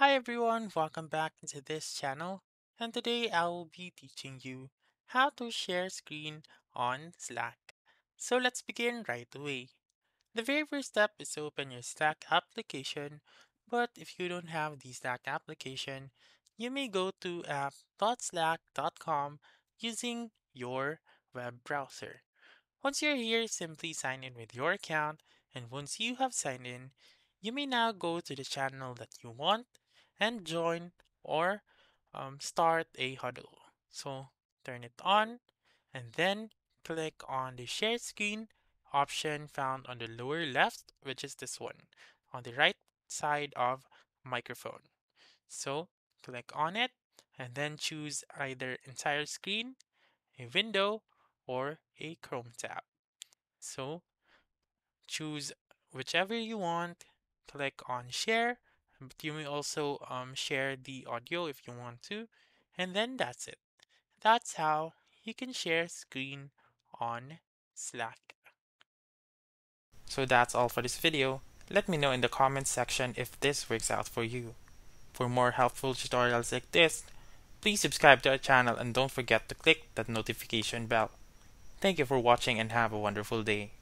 Hi everyone, welcome back to this channel and today I will be teaching you how to share screen on Slack. So let's begin right away. The very first step is to open your Slack application but if you don't have the Slack application, you may go to uh, app.slack.com using your web browser. Once you're here, simply sign in with your account and once you have signed in, you may now go to the channel that you want and join or um, start a huddle. So turn it on and then click on the share screen option found on the lower left, which is this one on the right side of microphone. So click on it and then choose either entire screen, a window, or a Chrome tab. So choose whichever you want, click on share, but you may also um, share the audio if you want to, and then that's it. That's how you can share screen on Slack. So that's all for this video. Let me know in the comments section if this works out for you. For more helpful tutorials like this, please subscribe to our channel and don't forget to click that notification bell. Thank you for watching and have a wonderful day.